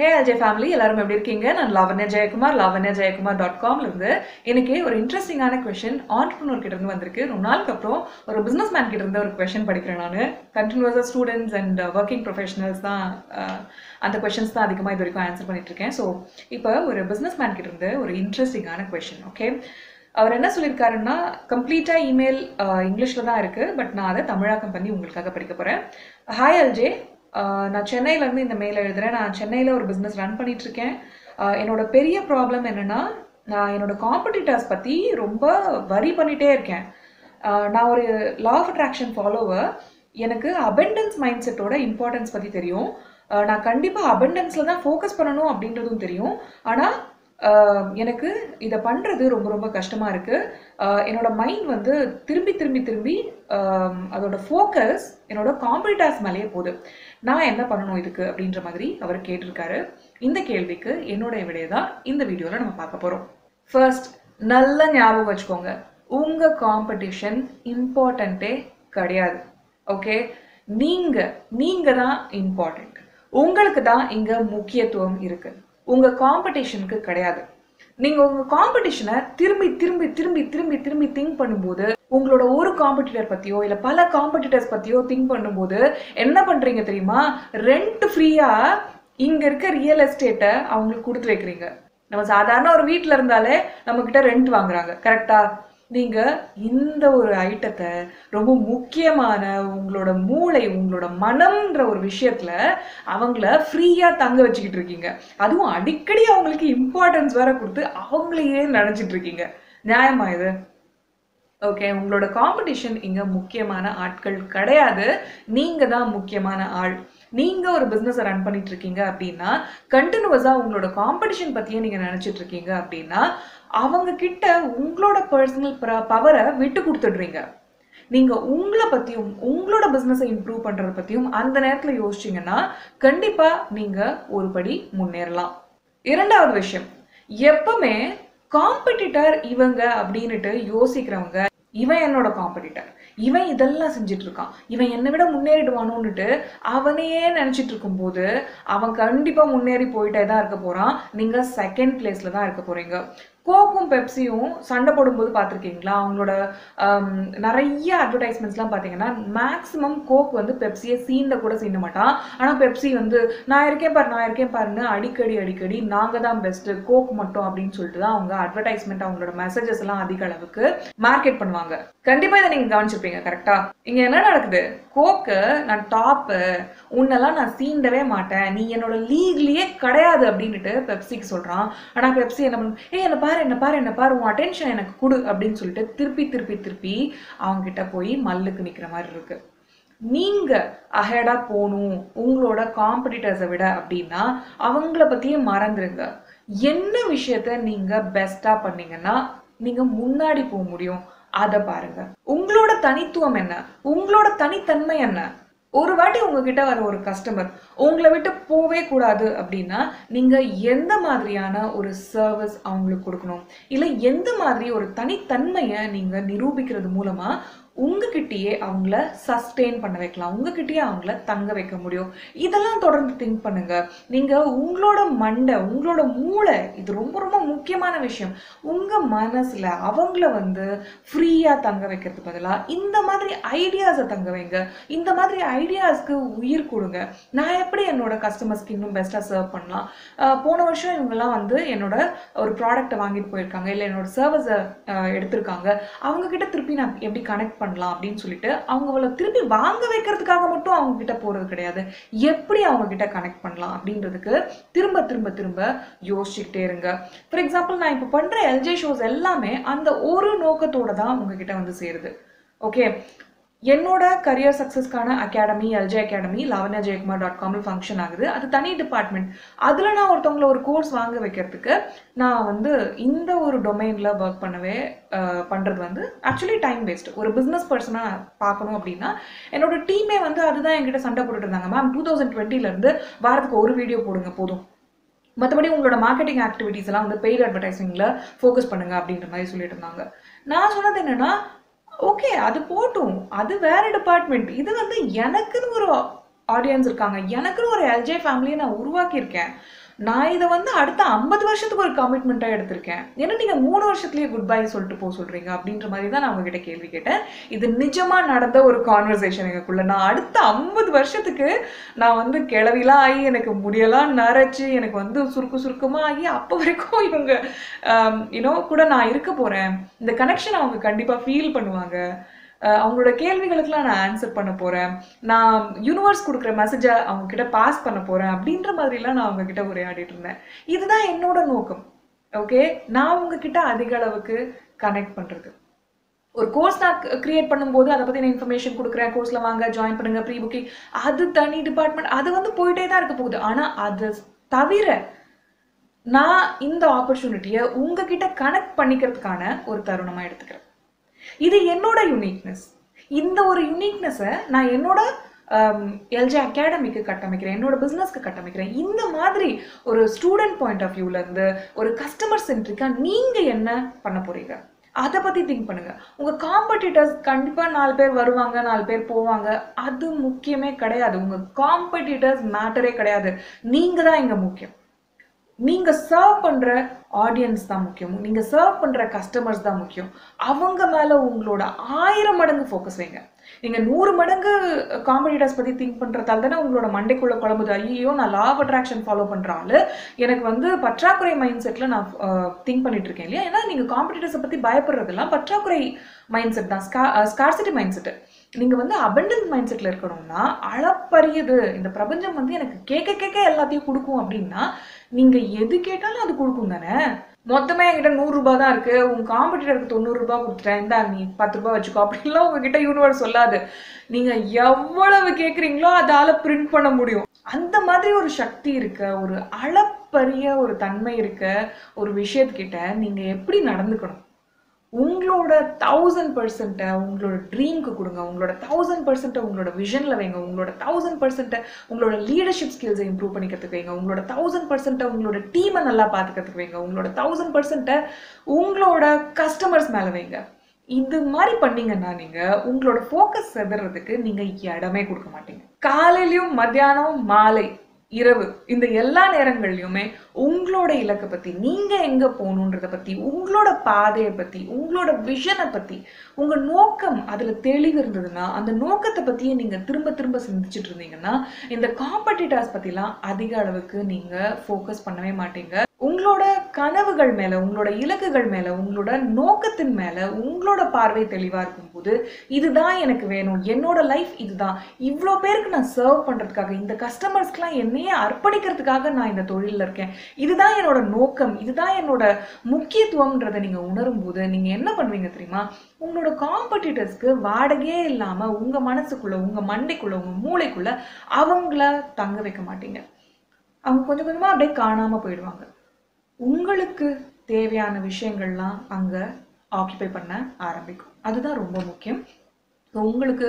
ஹே Ajay family எல்லாரும் எப்படி இருக்கீங்க? நான் லாவண்யா ஜெயக்குமார் லாவண்யா ஜெயக்குமார் டாட் காம்ல இருந்து ஒரு இன்ட்ரெஸ்டிங்கான கொஷின் ஆண்டர்பனர் கிட்ட இருந்து வந்திருக்கு. ரொம்ப நாளுக்கு அப்புறம் ஒரு பிஸ்னஸ் மேன் கிட்ட இருந்து ஒரு கொஷின் படிக்கிறேன் நான். கண்டினியூஸாக ஸ்டூடெண்ட்ஸ் அண்ட் ஒர்க்கிங் ப்ரொஃபஷனல்ஸ் தான் uh, அந்த கொஷின்ஸ் தான் அதிகமாக இது வரைக்கும் ஆன்சர் பண்ணிட்டு இருக்கேன். ஸோ இப்போ ஒரு பிஸ்னஸ் மேன் கிட்ட இருந்து ஒரு இன்ட்ரெஸ்டிங்கான கொஷின் ஓகே அவர் என்ன சொல்லியிருக்காருன்னா கம்ப்ளீட்டாக இமெயில் uh, இங்கிலீஷில் தான் இருக்குது பட் நான் அதை தமிழாக்கம் பண்ணி உங்களுக்காக படிக்க போகிறேன் ஹாய் அல்ஜே நான் சென்னையிலேருந்து இந்த மெயில் எழுதுகிறேன் நான் சென்னையில் ஒரு பிஸ்னஸ் ரன் பண்ணிகிட்ருக்கேன் இருக்கேன் என்னோட பெரிய ப்ராப்ளம் என்னென்னா நான் என்னோட காம்படிட்டர்ஸ் பற்றி ரொம்ப வரி பண்ணிகிட்டே இருக்கேன். நான் ஒரு லா ஆஃப் அட்ராக்ஷன் ஃபாலோவர் எனக்கு அபெண்டன்ஸ் மைண்ட் செட்டோட இம்பார்ட்டன்ஸ் பற்றி தெரியும். நான் கண்டிப்பாக அபெண்டன்ஸில் தான் ஃபோக்கஸ் பண்ணணும் அப்படின்றதும் தெரியும். ஆனால் எனக்கு இதை பண்ணுறது ரொம்ப ரொம்ப கஷ்டமாக இருக்குது என்னோட மைண்ட் வந்து திரும்பி திரும்பி திரும்பி அதோடய அதோட ஃபோக்கஸ் என்னோட காம்படிட்டர்ஸ் மேலேயே போகுது. நான் என்ன பண்ணணும் இதுக்கு அப்படின்ற மாதிரி அவர் கேட்டிருக்காரு. இந்த கேள்விக்கு என்னோட விடையை தான் இந்த வீடியோவில் நம்ம பார்க்க போகிறோம் ஃபர்ஸ்ட் நல்ல ஞாபகம் வச்சுக்கோங்க. உங்கள் காம்படிஷன் இம்பார்ட்டண்ட்டே கிடையாது. ஓகே நீங்கள் நீங்கள் தான் இம்பார்ட்டண்ட் உங்களுக்கு தான் இங்கே முக்கியத்துவம் இருக்குது உங்கள் காம்படிஷனுக்கு கிடையாது. நீங்கள் உங்கள் காம்படிஷனை திரும்பி திரும்பி திரும்பி திரும்பி திரும்பி திங்க் பண்ணும்போது உங்களோட ஒரு காம்படிட்டர் பற்றியோ இல்லை பல காம்படிட்டர்ஸ் பற்றியோ திங்க் பண்ணும்போது என்ன பண்ணுறீங்க தெரியுமா? ரெண்ட் ஃப்ரீயாக இங்கே இருக்க ரியல் எஸ்டேட்டை அவங்களுக்கு கொடுத்து வைக்கிறீங்க. நம்ம சாதாரண ஒரு வீட்டில் இருந்தாலே நம்மக்கிட்ட ரெண்ட் வாங்குறாங்க. கரெக்டாக நீங்கள் இந்த ஒரு ஐட்டத்தை ரொம்ப முக்கியமான உங்களோட மூளை உங்களோட மனம்ன்ற ஒரு விஷயத்தில் அவங்கள ஃப்ரீயாக தங்க வச்சுக்கிட்டு இருக்கீங்க. அதுவும் அடிக்கடி அவங்களுக்கு இம்பார்ட்டன்ஸ் வேற கொடுத்து அவங்களையே நினச்சிட்டு இருக்கீங்க. நியாயமா இது? ஓகே உங்களோட காம்படிஷன் இங்கே முக்கியமான ஆட்கள் கிடையாது. நீங்கள் தான் முக்கியமான ஆள். நீங்கள் ஒரு பிஸ்னஸை ரன் பண்ணிட்டு இருக்கீங்க அப்படின்னா கண்டினியூஸாக உங்களோட காம்படிஷன் பற்றியே நீங்கள் நினச்சிட்டு இருக்கீங்க அப்படின்னா அவங்க கிட்ட உங்களோட பர்சனல் பவரை விட்டு கொடுத்துடுறீங்க. நீங்கள் உங்களை பற்றியும் உங்களோட பிஸ்னஸை இம்ப்ரூவ் பண்ணுறத பற்றியும் அந்த நேரத்தில் யோசிச்சிங்கன்னா கண்டிப்பாக நீங்கள் ஒரு படி முன்னேறலாம். இரண்டாவது விஷயம் எப்பவுமே காம்படிட்டர் இவங்க அப்படின்னுட்டு யோசிக்கிறவங்க இவன் என்னோட காம்படிட்டர் இவன் இதெல்லாம் செஞ்சுட்டு இருக்கான் இவன் என்னை விட முன்னேறிடுவானோன்னுட்டு அவனையே நினைச்சிட்டு இருக்கும்போது அவன் கண்டிப்பாக முன்னேறி போயிட்டே தான் இருக்க போகிறான் நீங்கள் செகண்ட் பிளேஸில் தான் இருக்க போகிறீங்க கோக்கும் பெப்சியும் சண்டை போடும்போது பார்த்துருக்கீங்களா? அவங்களோட நிறைய அட்வர்டைஸ்மெண்ட்ஸ்லாம் பார்த்தீங்கன்னா மேக்ஸிமம் கோக் வந்து பெப்சியை சீண்ட கூட சீண்ட மாட்டான். ஆனால் பெப்சி வந்து நான் இருக்கேன் பாரு நான் இருக்கேன் பாருன்னு அடிக்கடி அடிக்கடி நாங்கள் தான் பெஸ்ட்டு கோக் மட்டும் அப்படின்னு சொல்லிட்டு தான் அவங்க அட்வர்டைஸ்மெண்ட் அவங்களோட மெசேஜஸ் எல்லாம் அதிக அளவுக்கு மார்க்கெட் பண்ணுவாங்க. கண்டிப்பாக இதை நீங்கள் கவனிச்சிருப்பீங்க கரெக்டாக இங்கே என்ன நடக்குது? கோக்கு நான் டாப்பு உன்னெல்லாம் நான் சீண்டவே மாட்டேன். நீ என்னோட லீக்லேயே கிடையாது அப்படின்ட்டு பெப்சிக்கு சொல்கிறான் ஆனால் பெப்சி என்ன பண்ணு ஏ என்ன பாரு என்ன பாரு என்ன பாரு உன் அட்டென்ஷன் எனக்கு கொடு அப்படின்னு சொல்லிட்டு திருப்பி திருப்பி திருப்பி அவங்ககிட்ட போய் மல்லுக்கு நிற்கிற மாதிரி இருக்கு. நீங்க அஹெடா போகணும் உங்களோட காம்படிட்டர்ஸை விட அப்படின்னா அவங்கள பத்தியே மறந்துடுங்க என்ன விஷயத்த நீங்க பெஸ்டா பண்ணீங்கன்னா நீங்க முன்னாடி போக முடியும். அதை பாருங்க. உங்களோட தனித்துவம் என்ன? உங்களோட தனித்தன்மை என்ன? ஒரு வாட்டி உங்ககிட்ட வர ஒரு கஸ்டமர் உங்களை விட்டு போவே கூடாது அப்படின்னா நீங்க எந்த மாதிரியான ஒரு சர்வீஸ் அவங்களுக்கு கொடுக்கணும்? இல்லை எந்த மாதிரி ஒரு தனித்தன்மையை நீங்க நிரூபிக்கிறது மூலமா உங்ககிட்டயே அவங்கள சஸ்டெயின் பண்ண வைக்கலாம். உங்ககிட்டயே அவங்கள தங்க வைக்க முடியும். இதெல்லாம் தொடர்ந்து திங்க் பண்ணுங்க. நீங்க உங்களோட மண்டை உங்களோட மூளை இது ரொம்ப ரொம்ப முக்கியமான விஷயம். உங்க மனசுல அவங்கள வந்து ஃப்ரீயா தங்க வைக்கிறது பதிலாக இந்த மாதிரி ஐடியாஸை தங்க வைங்க. இந்த மாதிரி ஐடியாஸ்க்கு உயிர் கொடுங்க. நான் எப்படி என்னோட கஸ்டமர்ஸ்க்கு இன்னும் பெஸ்ட்டாக சர்வ் பண்ணலாம்? போன வருஷம் இவங்கெல்லாம் வந்து என்னோட ஒரு ப்ராடக்ட்டை வாங்கிட்டு போயிருக்காங்க. இல்லை என்னோட சர்வீஸை எடுத்திருக்காங்க. அவங்க கிட்ட திருப்பி நான் எப்படி கனெக்ட் பண்ணலாம் அப்படின்னு சொல்லிட்டு அவங்கள திருப்பி வாங்க வைக்கிறதுக்காக மட்டும் அவங்க கிட்ட போறது கிடையாது. எப்படி அவங்க கிட்ட கனெக்ட் பண்ணலாம் அப்படின்றதுக்கு திரும்ப திரும்ப திரும்ப யோசிச்சுக்கிட்டே இருங்க. ஃபார் எக்ஸாம்பிள் நான் இப்போ பண்ற எல்ஜே ஷோஸ் எல்லாமே அந்த ஒரு நோக்கத்தோட தான் உங்ககிட்ட வந்து சேருது. ஓகே என்னோட career சக்ஸஸ்க்கான academy LJ academy Lavanya Jayakumar dot காமில் ஃபங்க்ஷன் ஆகுது. அது தனி டிபார்ட்மெண்ட் அதில் நான் ஒருத்தவங்கள ஒரு கோர்ஸ் வாங்க வைக்கிறதுக்கு நான் வந்து இந்த ஒரு டொமைனில் ஒர்க் பண்ணவே பண்ணுறது வந்து ஆக்சுவலி டைம் வேஸ்ட் ஒரு பிஸ்னஸ் பர்சனாக பார்க்கணும் அப்படின்னா என்னோட டீமே வந்து அதுதான் என்கிட்ட சண்டை போட்டுட்டு இருந்தாங்க. மேம் டூ தௌசண்ட் டுவெண்ட்டிலேருந்து வாரத்துக்கு ஒரு வீடியோ போடுங்க போதும். மற்றபடி உங்களோட மார்க்கெட்டிங் ஆக்டிவிட்டீஸ் எல்லாம் வந்து பெய்டு அட்வர்டைசிங்கில் ஃபோக்கஸ் பண்ணுங்க அப்படின்ற மாதிரி சொல்லிட்டு இருந்தாங்க. நான் சொன்னது என்னென்னா ஓகே அது போட்டும். அது வேற டிபார்ட்மெண்ட் இது வந்து எனக்குன்னு ஒரு ஆடியன்ஸ் இருக்காங்க. எனக்குன்னு ஒரு எல்ஜே ஃபேமிலியை நான் உருவாக்கியிருக்கேன். நான் இதை வந்து அடுத்த ஐம்பது வருஷத்துக்கு ஒரு கமிட்மெண்ட்டாக எடுத்திருக்கேன். ஏன்னா நீங்கள் மூணு வருஷத்துலேயே குட் பை சொல்லிட்டு போக சொல்கிறீங்க அப்படின்ற மாதிரி தான் நான் உங்ககிட்ட கேள்வி கேட்டேன். இது நிஜமாக நடந்த ஒரு கான்வர்சேஷன் எங்களுக்குள்ள. நான் அடுத்த ஐம்பது வருஷத்துக்கு நான் வந்து கிளவிலாம் ஆகி எனக்கு முடியெல்லாம் நரைச்சி எனக்கு வந்து சுருக்கு சுருக்கமாக ஆகி அப்போ வரைக்கும் இவங்க யூனோ கூட நான் இருக்க போகிறேன் இந்த கனெக்ஷன் அவங்க கண்டிப்பாக ஃபீல் பண்ணுவாங்க. அவங்களோட கேள்விகளுக்கெல்லாம் நான் ஆன்சர் பண்ண போகிறேன் நான் யூனிவர்ஸ் கொடுக்குற மெசேஜை அவங்க கிட்ட பாஸ் பண்ண போகிறேன் அப்படின்ற மாதிரிலாம் நான் அவங்க கிட்ட உரையாடிட்டு இருந்தேன். இதுதான் என்னோட நோக்கம். ஓகே நான் உங்ககிட்ட அதிக அளவுக்கு கனெக்ட் பண்ணுறது ஒரு கோர்ஸ் நான் கிரியேட் பண்ணும்போது அதை பற்றின இன்ஃபர்மேஷன் கொடுக்குறேன். கோர்ஸில் வாங்க ஜாயின் பண்ணுங்கள் ப்ரீ புக்கிங் அது தனி டிபார்ட்மெண்ட் அது வந்து போயிட்டே தான் இருக்க போகுது. ஆனால் அது தவிர நான் இந்த ஆப்பர்ச்சுனிட்டியை உங்ககிட்ட கனெக்ட் பண்ணிக்கிறதுக்கான ஒரு தருணமாக எடுத்துக்கிறேன். இது என்னோட யுனிக்னஸ் இந்த ஒரு யுனிக்னஸை நான் என்னோட எல்ஜி அகாடமிக்கு கட்டமைக்கிறேன் என்னோட பிஸ்னஸ்க்கு கட்டமைக்கிறேன். இந்த மாதிரி ஒரு ஸ்டூடெண்ட் பாயிண்ட் ஆஃப் வியூலேருந்து ஒரு கஸ்டமர் சென்ட்ரிக்காக நீங்கள் என்ன பண்ண போறீங்க? அதை பற்றி திங்க் பண்ணுங்க. உங்கள் காம்படிட்டர்ஸ் கண்டிப்பாக நாலு பேர் வருவாங்க நாலு பேர் போவாங்க. அது முக்கியமே கிடையாது. உங்கள் காம்படிட்டர்ஸ் மேட்டரே கிடையாது. நீங்கள் தான் இங்கே முக்கியம். நீங்க சர்வ் பண்ற ஆடியன்ஸ் தான் முக்கியம். நீங்க சர்வ் பண்ற கஸ்டமர்ஸ் தான் முக்கியம். அவங்க மேல உங்களோட ஆயிரம் மடங்கு ஃபோக்கஸ் வைங்க. நீங்க நூறு மடங்கு காம்படிட்டர்ஸ் பத்தி திங்க் பண்றதால தானே உங்களோட மண்டைக்குள்ள குழம்புது. ஐயோ நான் லா ஆஃப் அட்ராக்ஷன் ஃபாலோ பண்ற எனக்கு வந்து பற்றாக்குறை மைண்ட் செட்ல நான் திங்க் பண்ணிட்டு இருக்கேன் இல்லையா? ஏன்னா நீங்க காம்படிட்டர்ஸை பத்தி பயப்படுறதெல்லாம் பற்றாக்குறை மைண்ட் செட் தான் ஸ்கார்சிட்டி மைண்ட் செட் நீங்க வந்து அபண்டன்ஸ் மைண்ட் செட்ல இருக்கணும்னா அளப்பரியது. இந்த பிரபஞ்சம் வந்து எனக்கு கேட்க கேட்க எல்லாத்தையும் கொடுக்கும் அப்படின்னா நீங்க எது கேட்டாலும் அது கொடுக்கும் தானே? மொத்தமே என்கிட்ட நூறு ரூபாய் தான் இருக்கு. உங்க காம்படிட்டருக்கு தொண்ணூறு ரூபாய் கொடுத்துட்டேன். இந்தா நீ பத்து ரூபாய் வச்சுக்கோ. அப்படின்லாம் உங்ககிட்ட யூனிவர்ஸ் சொல்லாது. நீங்க எவ்வளவு கேக்குறீங்களோ அதால பிரிண்ட் பண்ண முடியும். அந்த மாதிரி ஒரு சக்தி இருக்க. ஒரு அளப்பரிய ஒரு தன்மை இருக்க. ஒரு விஷயத்துக்கிட்ட நீங்க எப்படி நடந்துக்கணும்? உங்களோட தௌசண்ட் பர்சன்ட்டை உங்களோட ட்ரீம்க்கு கொடுங்க. உங்களோட தௌசண்ட் பர்சன்ட்டை உங்களோட விஷனில் வைங்க. உங்களோட தௌசண்ட் பர்சன்ட்டை உங்களோட லீடர்ஷிப் ஸ்கில்ஸை இம்ப்ரூவ் பண்ணிக்கிறதுக்கு வைங்க. உங்களோட தௌசண்ட் பர்சன்ட்டை உங்களோட டீமை நல்லா பார்த்துக்கிறதுக்கு வைங்க. உங்களோட தௌசண்ட் பர்சன்ட்டை உங்களோட கஸ்டமர்ஸ் மேலே வைங்க. இது மாதிரி பண்ணீங்கன்னா நீங்கள் உங்களோட ஃபோக்கஸ் செதுறதுக்கு நீங்கள் இடமே கொடுக்க மாட்டீங்க. காலையிலையும் மத்தியானம் மாலை. இரவு. இந்த எல்லா நேரங்கள்லையுமே உங்களோட இலக்கை பற்றி நீங்கள் எங்கே போகணுன்றத பற்றி உங்களோட பாதையை பற்றி உங்களோட விஷனை பற்றி உங்கள் நோக்கம் அதில் தெளிவு இருந்ததுன்னா அந்த நோக்கத்தை பற்றியே நீங்கள் திரும்ப திரும்ப சிந்திச்சுட்டு இருந்தீங்கன்னா இந்த காம்படிட்டர்ஸ் பற்றிலாம் அதிக அளவுக்கு நீங்கள் ஃபோக்கஸ் பண்ணவே மாட்டீங்க. உங்களோட கனவுகள் மேலே உங்களோட இலக்குகள் மேலே உங்களோட நோக்கத்தின் மேலே உங்களோட பார்வை தெளிவாக இருக்கும்போது இதுதான் எனக்கு வேணும். என்னோட லைஃப் இதுதான். இவ்வளோ பேருக்கு நான் சர்வ் பண்ணுறதுக்காக இந்த கஸ்டமர்ஸ்க்கெலாம் என்னையே அர்ப்பணிக்கிறதுக்காக நான் இந்த தொழிலில் இருக்கேன். இதுதான் என்னோட நோக்கம். இதுதான் என்னோட முக்கியத்துவம்ன்றதை நீங்கள் உணரும் போது என்ன பண்ணுவீங்க தெரியுமா? உங்களோட காம்படிட்டர்ஸ்க்கு வாடகையே இல்லாமல் உங்கள் மனசுக்குள்ளே உங்கள் மண்டைக்குள்ளே உங்கள் மூளைக்குள்ளே அவங்கள தங்க வைக்க மாட்டீங்க. அவங்க கொஞ்சம் கொஞ்சமாக அப்படியே காணாமல் போயிடுவாங்க. உங்களுக்கு தேவையான விஷயங்கள்லாம் அங்கே ஆக்கியபை பண்ண ஆரம்பிக்கும். அதுதான் ரொம்ப முக்கியம். ஸோ உங்களுக்கு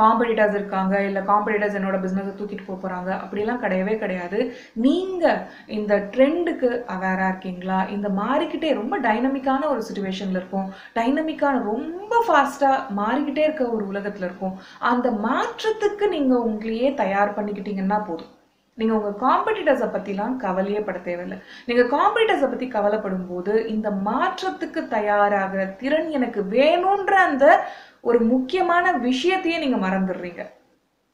காம்படிட்டர்ஸ் இருக்காங்க இல்லை காம்படிட்டர்ஸ் என்னோட பிஸ்னஸை தூக்கிட்டு போக போகிறாங்க அப்படிலாம் கிடையவே கிடையாது. நீங்கள் இந்த ட்ரெண்டுக்கு அவேராக இருக்கீங்களா? இந்த மாறிக்கிட்டே ரொம்ப டைனமிக்கான ஒரு சுச்சுவேஷனில் இருக்கும் டைனமிக்கான ரொம்ப ஃபாஸ்ட்டாக மாறிக்கிட்டே இருக்க ஒரு உலகத்தில் இருக்கும் அந்த மாற்றத்துக்கு நீங்கள் உங்களையே தயார் பண்ணிக்கிட்டீங்கன்னா போதும். நீங்கள் உங்கள் காம்படிட்டர்ஸை பற்றிலாம் கவலையே பட தேவையில்லை. நீங்கள் காம்படிட்டர்ஸை பற்றி கவலைப்படும் போது இந்த மாற்றத்துக்கு தயாராகிற திறன் எனக்கு வேணுன்ற அந்த ஒரு முக்கியமான விஷயத்தையே நீங்கள் மறந்துடுறீங்க.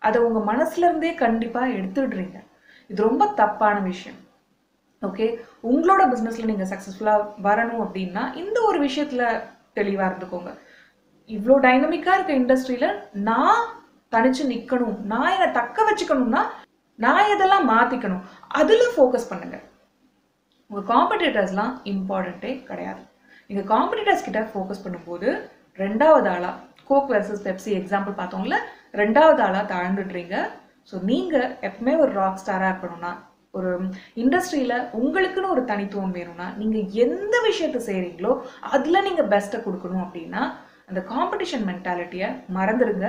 அதை உங்கள் மனசுல இருந்தே கண்டிப்பாக எடுத்துடுறீங்க. இது ரொம்ப தப்பான விஷயம். ஓகே உங்களோட பிஸ்னஸில் நீங்கள் சக்ஸஸ்ஃபுல்லாக வரணும் அப்படின்னா இந்த ஒரு விஷயத்தில் தெளிவாக இருந்துக்கோங்க. இவ்வளோ டைனமிக்காக இருக்க இண்டஸ்ட்ரியில் நான் தனிச்சு நிற்கணும் நான் என்னை தக்க வச்சுக்கணும்னா நான் இதெல்லாம் மாற்றிக்கணும் அதில் ஃபோக்கஸ் பண்ணுங்கள் உங்கள் காம்படிட்டர்ஸ்லாம் இம்பார்ட்டண்ட்டே கிடையாது. நீங்கள் காம்படிட்டர்ஸ் கிட்ட ஃபோக்கஸ் பண்ணும்போது ரெண்டாவது ஆளாக கோக் வெர்சஸ் பெப்சி எக்ஸாம்பிள் பார்த்தோம்ல ரெண்டாவது ஆளாக தாழ்ந்துடுறீங்க. ஸோ நீங்கள் எப்பவுமே ஒரு ராக் ஸ்டாராக இருக்கணும்னா ஒரு இண்டஸ்ட்ரியில் உங்களுக்குன்னு ஒரு தனித்துவம் வேணும்னா நீங்கள் எந்த விஷயத்தை செய்கிறீங்களோ அதில் நீங்கள் பெஸ்ட்டை கொடுக்கணும் அப்படின்னா அந்த காம்படிஷன் மென்டாலிட்டியை மறந்துடுங்க.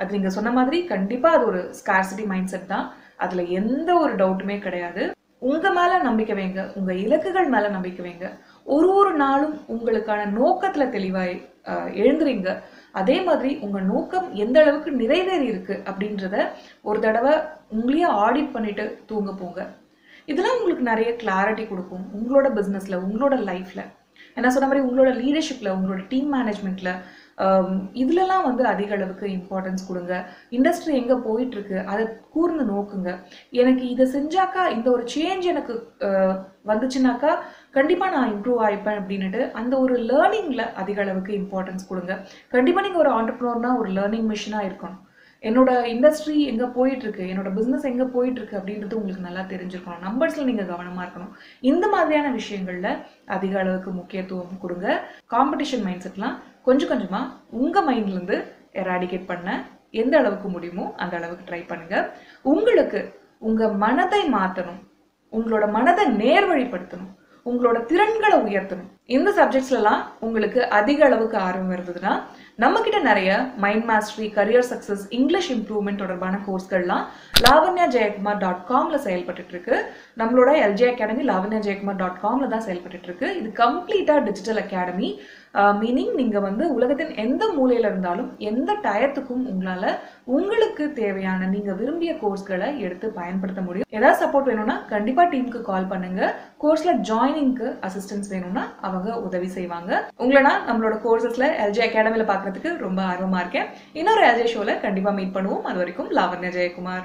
அது நீங்கள் சொன்ன மாதிரி கண்டிப்பாக அது ஒரு ஸ்கார்சிட்டி மைண்ட் செட் தான். அதில் எந்த ஒரு டவுட்டுமே கிடையாது. உங்கள் மேலே நம்பிக்கை வைங்க. உங்கள் இலக்குகள் மேலே நம்பிக்கை வைங்க. ஒரு ஒரு நாளும் உங்களுக்கான நோக்கத்தில் தெளிவாய் அஹ், எழுந்துறீங்க. அதே மாதிரி உங்கள் நோக்கம் எந்த அளவுக்கு நிறைவேறி இருக்கு அப்படின்றத ஒரு தடவை உங்களையே ஆடிட் பண்ணிட்டு தூங்க போங்க. இதெல்லாம் உங்களுக்கு நிறைய கிளாரிட்டி கொடுக்கும். உங்களோட பிஸ்னஸில் உங்களோட லைஃப்பில் என்ன சொன்ன மாதிரி உங்களோட லீடர்ஷிப்பில் உங்களோட டீம் மேனேஜ்மெண்ட்டில் Um, இதுலலாம் வந்து அதிக அளவுக்கு இம்பார்ட்டன்ஸ் கொடுங்க. இண்டஸ்ட்ரி எங்கே போயிட்டுருக்கு அதை கூர்ந்து நோக்குங்க. எனக்கு இதை செஞ்சாக்கா இந்த ஒரு சேஞ்ச் எனக்கு uh, வந்துச்சுனாக்கா கண்டிப்பாக நான் இம்ப்ரூவ் ஆகிப்பேன் அப்படின்னுட்டு அந்த ஒரு லேர்னிங்கில் அதிக அளவுக்கு இம்பார்ட்டன்ஸ் கொடுங்க. கண்டிப்பாக நீங்கள் ஒரு ஆண்டர்ப்ரனோர்னால் ஒரு லேர்னிங் மிஷினாக இருக்கணும். என்னோட இண்டஸ்ட்ரி எங்கே போயிட்டுருக்கு என்னோட பிஸ்னஸ் எங்கே போயிட்டு இருக்கு அப்படின்றது உங்களுக்கு நல்லா தெரிஞ்சிருக்கணும். நம்பர்ஸில் நீங்கள் கவனமாக இருக்கணும். இந்த மாதிரியான விஷயங்களில் அதிக அளவுக்கு முக்கியத்துவம் கொடுங்க. காம்படிஷன் மைண்ட் செட்லாம் கொஞ்சம் கொஞ்சமாக உங்கள் மைண்ட்லேருந்து எராடிகேட் பண்ண எந்த அளவுக்கு முடியுமோ அந்த அளவுக்கு ட்ரை பண்ணுங்க. உங்களுக்கு உங்கள் மனதை மாற்றணும் உங்களோட மனதை நேர்வழிப்படுத்தணும். உங்களோட திறன்களை உயர்த்தணும். இந்த சப்ஜெக்ட்ஸ்லாம் உங்களுக்கு அதிக அளவுக்கு ஆர்வம் இருந்ததுன்னா நம்ம கிட்ட நிறைய mind mastery career success English improvement தொடர்பான கோர்ஸ்கள்லாம் லாவண்யா ஜெயக்குமார் டாட் காம்ல செயல்பட்டு இருக்கு. நம்மளோட LG academy Lavanya Jayakumar dot காம்ல தான் செயல்பட்டு இருக்கு. இது கம்ப்ளீட்டாக டிஜிட்டல் அகாடமி மீனிங் நீங்க வந்து உலகத்தின் எந்த மூலையில இருந்தாலும் எந்த டயத்துக்கும் உங்களால உங்களுக்கு தேவையான நீங்க விரும்பிய கோர்ஸ்களை எடுத்து பயன்படுத்த முடியும். ஏதாவது சப்போர்ட் வேணும்னா கண்டிப்பா டீமுக்கு கால் பண்ணுங்க. கோர்ஸ்ல ஜாயினிங்க்கு அசிஸ்டன்ஸ் வேணும்னா அவங்க உதவி செய்வாங்க. உங்களை நான் நம்மளோட கோர்சஸ்ல எல்ஜே அகாடமியில் பார்க்குறதுக்கு ரொம்ப ஆர்வமா இருக்கேன். இன்னொரு எல்ஜே ஷோவில் கண்டிப்பா மீட் பண்ணுவோம். அது வரைக்கும் லாவண்ய ஜெயக்குமார்.